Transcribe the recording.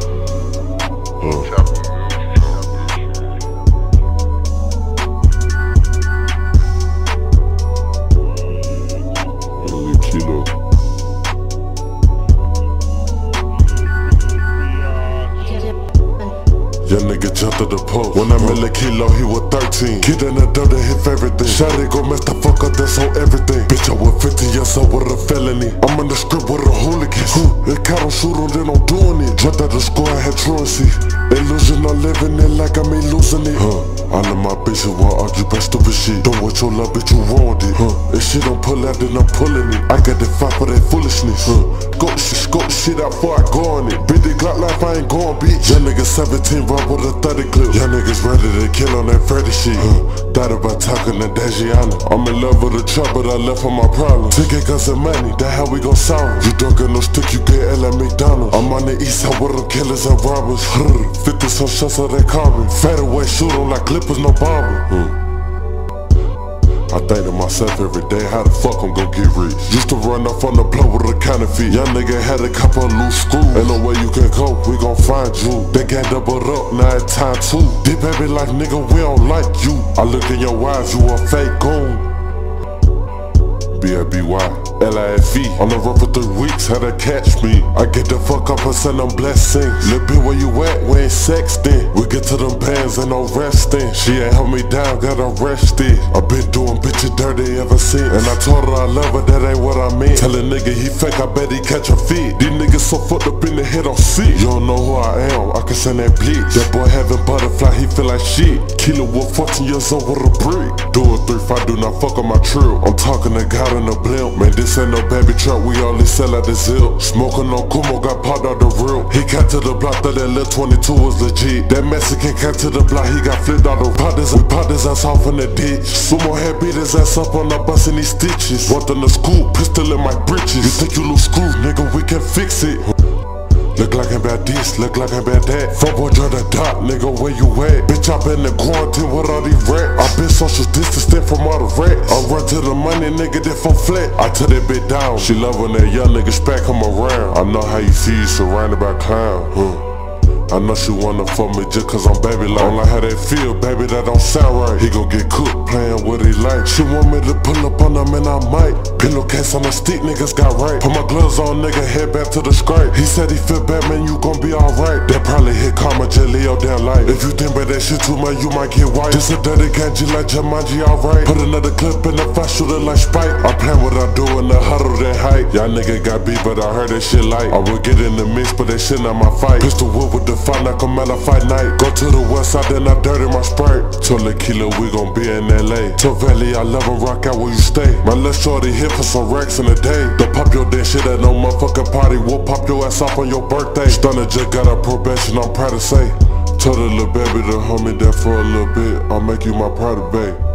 Only Young nigga jumped to the post. When I'm in the kilo, he was 13. Kid in the dirt, that hit everything. Shotty go mess the fuck up, that's on everything. Bitch, I was 15 years old with a felony. I'm in the script with a hooligan. Huh. If I don't shoot on, then I'm doing it. Jumped out the school, I had truancy. Illusion, I'm living it like I ain't losing it. Huh. All of my bitches want argue about stupid shit. Don't want your love, bitch, you want it. Huh. If she don't pull out, then I'm pulling it. I got the fight for that foolishness. Huh. Go shit, scope shit out before I go on it. Big the Glock life, I ain't going, bitch. Young nigga 17, run with a 30 clip. Young niggas ready to kill on that Freddy shit. Huh. Died about talking to Dajiana. I'm in love with the trap, but I left for my problem. Ticket guns and money, that how we gon' solve it. You don't get no stick, you get L at McDonald's. I'm on the east side with them killers and robbers. 50 some shots of that carbon. Fat away, shoot 'em like clippers, no barber. Hmm. I think to myself every day, how the fuck I'm gon' get rich? Used to run off on the block with a counterfeit. Young nigga had a couple loose screws. Ain't no way you can go, we gon' find you. They got doubled up, now it's time to. This baby like nigga, we don't like you. I look in your eyes, you a fake goon. L-I-F-E On the road for three weeks, had to catch me. I get the fuck up and send them blessings. Little bit where you at, we ain't sexting? We get to them bands and no resting. She ain't held me down, got arrested. I been doing bitches dirty ever since. And I told her I love her, that ain't what I meant Tell a nigga he fake, I bet he catch a fit These niggas so fucked up in the head, I'm sick. You don't know who I am, I can send that bleach That boy having butterfly, he feel like shit. Kilo with 14 years old with a brick. Do a 3-5, do not fuck on my trip I'm talking to God in a blimp. Man, this ain't no baby truck, we only sell out the zip. Smoking on Kumo, got popped out the real. He got to the block, that that little 22 was legit. That Mexican came to the block, he got flipped out the potters and potters ass off in the ditch. Sumo had beat his ass up on the bus and these stitches. Want in the school, pistol in my britches. You think you look screwed, nigga, we can fix it. Look like I'm bad this, look like I'm bad that. Boy, draw the dot, nigga, where you at? Bitch, I been in quarantine with all these rats. I been social distancing from all the rats. I run to the money, nigga, that for flat. I tell that bitch down. She love when that young nigga spack come around. I know how you feel, surrounded by clown. Huh. I know she wanna fuck me just cause I'm baby like Don't like how they feel, baby, that don't sound right. He gon' get cooked, playing what he like. She want me to pull up on him and I might. Pillowcase on the stick, niggas got right. Put my gloves on, nigga, head back to the scrape. He said he feel bad, man, you gon' be alright. That probably hit karma, just Leo down light If you think about that shit too much, you might get white This a dirty ganji like Jumanji, alright. Put another clip in the fire, shoot it like Spike. I plan what I do in the huddle, that hype Y'all nigga got beat, but I heard that shit light. I would get in the mix, but that shit not my fight. Pistol whip with the fight, knock 'em out, I fight night. Go to the west side, then I dirty my sprite killer we gon' be in LA Told Valley, I love and rock out where you stay. My little shorty hit for some racks in a day. The pop your damn shit at no motherfucking party. We'll pop your ass off on your birthday. Stunner just got a probation, I'm proud to say. Told the little baby to hold me down for a little bit. I'll make you my pride babe